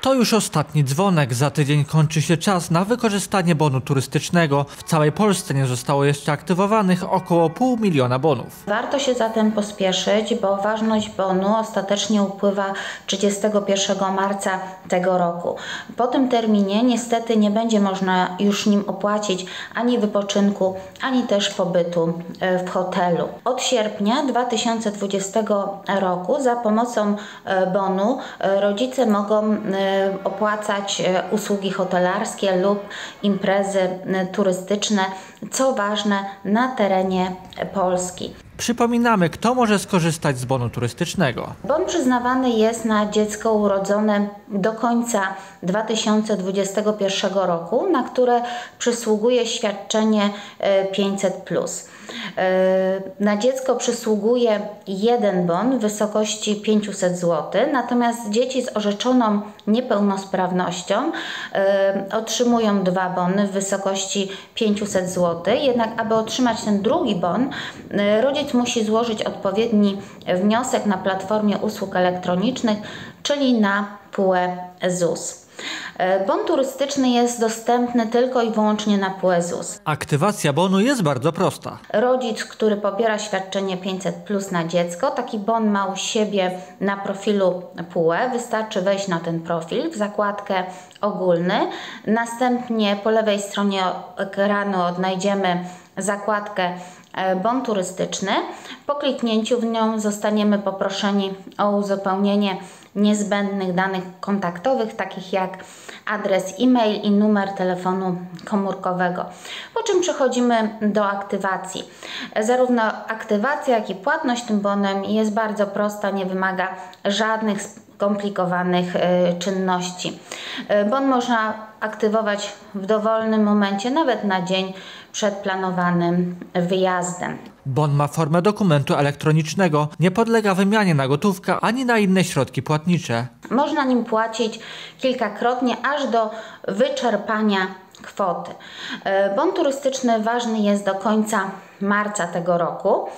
To już ostatni dzwonek. Za tydzień kończy się czas na wykorzystanie bonu turystycznego. W całej Polsce nie zostało jeszcze aktywowanych około pół miliona bonów. Warto się zatem pospieszyć, bo ważność bonu ostatecznie upływa 31 marca tego roku. Po tym terminie niestety nie będzie można już nim opłacić ani wypoczynku, ani też pobytu e, w hotelu. Od sierpnia 2020 roku za pomocą e, bonu e, rodzice mogą opłacać e, usługi hotelarskie lub imprezy e, turystyczne, co ważne na terenie Polski. Przypominamy, kto może skorzystać z bonu turystycznego. Bon przyznawany jest na dziecko urodzone do końca 2021 roku, na które przysługuje świadczenie e, 500. E, Na dziecko przysługuje jeden bon w wysokości 500 zł, natomiast dzieci z orzeczoną niepełnosprawnością e, otrzymują dwa bony w wysokości 500 zł. Jednak, aby otrzymać ten drugi bon, e, musi złożyć odpowiedni wniosek na platformie usług elektronicznych, czyli na PUE ZUS. E, Bon turystyczny jest dostępny tylko i wyłącznie na PUE ZUS. Aktywacja bonu jest bardzo prosta. Rodzic, który pobiera świadczenie 500 plus na dziecko, taki bon ma u siebie na profilu PUE. Wystarczy wejść na ten profil w zakładkę ogólny. Następnie po lewej stronie ekranu odnajdziemy zakładkę e, bon turystyczny. Po kliknięciu w nią zostaniemy poproszeni o uzupełnienie niezbędnych danych kontaktowych, takich jak adres e-mail i numer telefonu komórkowego. Po czym przechodzimy do aktywacji. Zarówno aktywacja, jak i płatność tym bonem jest bardzo prosta, nie wymaga żadnych skomplikowanych y, czynności. Y, Bon można aktywować w dowolnym momencie, nawet na dzień przed planowanym wyjazdem. Bon ma formę dokumentu elektronicznego, nie podlega wymianie na gotówkę ani na inne środki płatnicze. Można nim płacić kilkakrotnie, aż do wyczerpania kwoty. E, Bon turystyczny ważny jest do końca marca tego roku.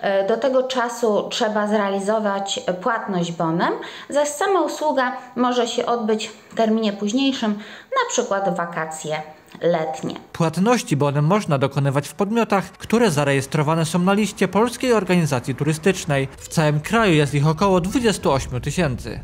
E, Do tego czasu trzeba zrealizować płatność bonem, zaś sama usługa może się odbyć w terminie późniejszym, na przykład wakacje letnie. Płatności bonem można dokonywać w podmiotach, które zarejestrowane są na liście Polskiej Organizacji Turystycznej. W całym kraju jest ich około 28 tysięcy.